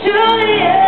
Remember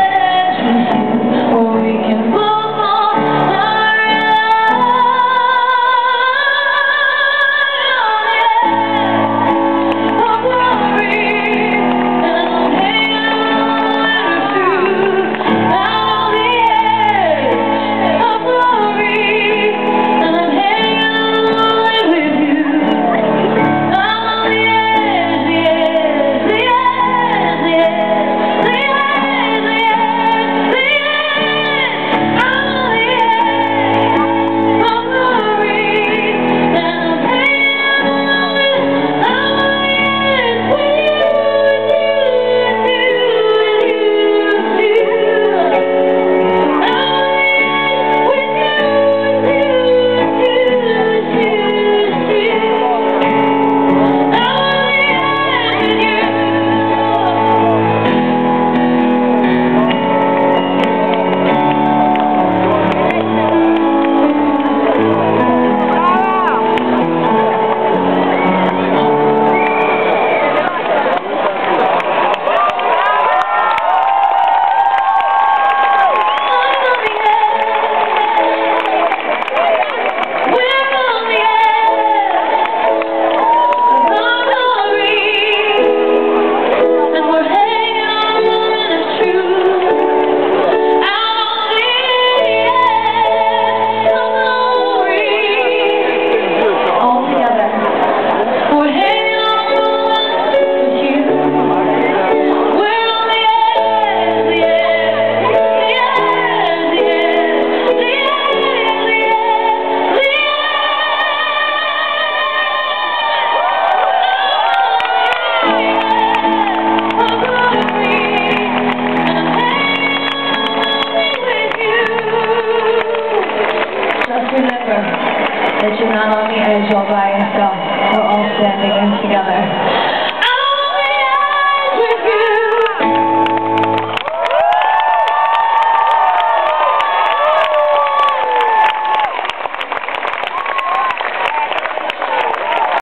not on the edge all by yourself.